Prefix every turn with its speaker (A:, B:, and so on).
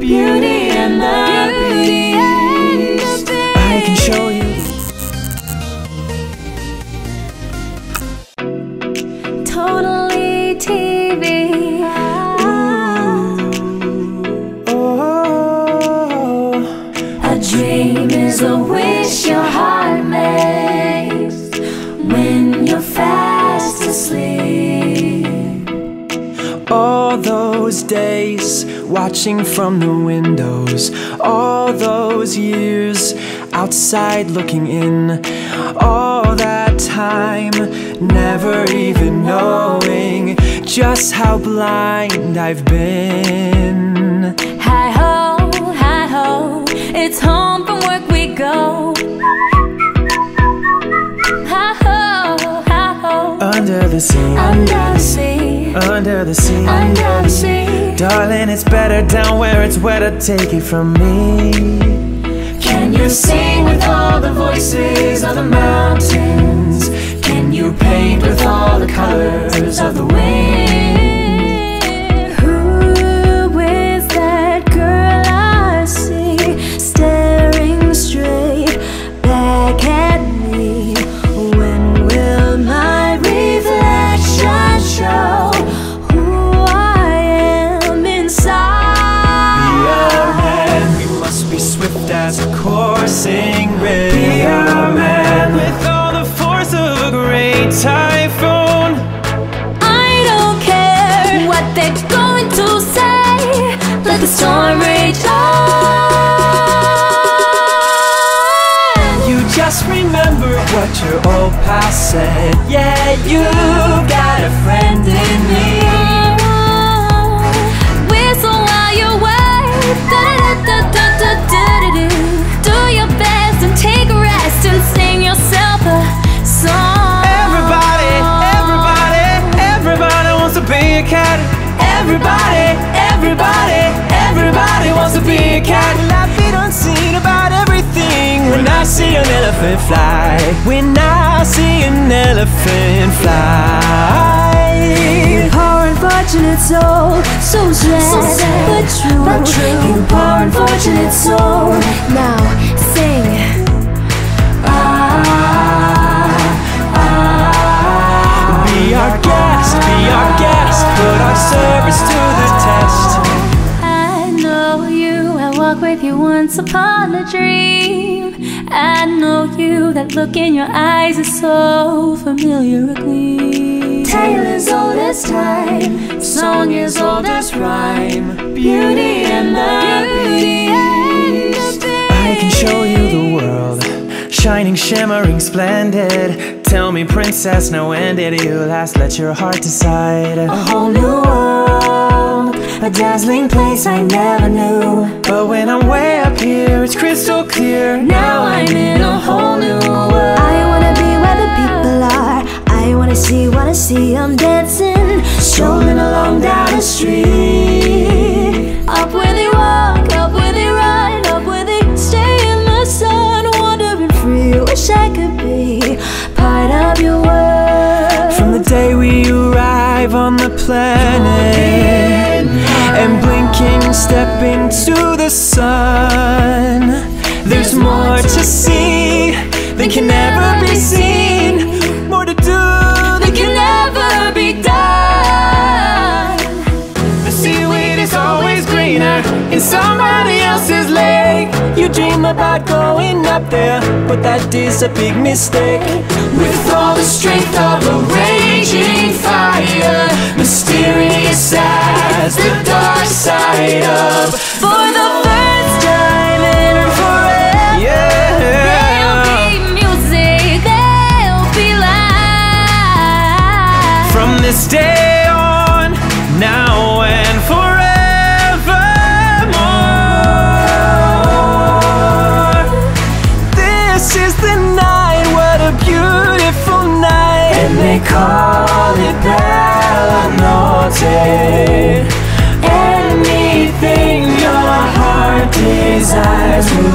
A: Beauty and the Beast. I can show you.
B: Totally TV.
A: Oh,
B: A dream is a wish your heart
A: those days watching from the windows, all those years outside looking in, all that time never even knowing just how blind I've been.
B: Hi ho, hi ho, it's home from work we go. Hi ho, hi ho,
A: Under the sea,
B: under the sea,
A: under the sea.
B: under the sea.
A: Darling, it's better down where it's wetter. Take it from me. Can you sing with all the voices of the mountains? Can you paint with all the colors of the wind? Coursing river. Be a man with all the force of a great typhoon.
B: I don't care what they're going to say. Let the storm rage on.
A: You just remember what your old past said. Yeah, you got a friend in me.
B: Whistle while you
A: cat. Everybody, everybody, everybody wants to be a cat. Life ain't unseen about everything. When I see an elephant fly, when I see an elephant fly.
B: Poor unfortunate soul, so sad, but true.
A: but true.
B: You poor unfortunate soul. With you once upon a dream. I know you, that look in your eyes is so familiar a gleam. Tale is old as time, song is old as rhyme. Beauty and the Beast.
A: I can show you the world, shining, shimmering, splendid. Tell me, princess, now when did you last let your heart decide?
B: A whole new world, a dazzling place I never knew.
A: But when I'm way up here, it's crystal clear.
B: Now I'm in a whole new world. I wanna be where the people are. I wanna see what I see. I'm dancing, strolling along down the street. Up where they walk, up where they run, up where they stay in the sun. Wandering free, wish I could be part of your world.
A: From the day we arrive on the planet into the sun, there's more to see than can ever be seen, more to do than
B: can never be done.
A: The seaweed is always greener in somebody else's lake. You dream about going up there, but that is a big mistake. With all the strength of a raging fire, mysterious as the side of.
B: For the first time in forever.
A: Yeah.
B: There'll be music, there'll be life.
A: From this day on, now and forevermore. This is the night, what a beautiful night. And they call it Bella Notte. Desires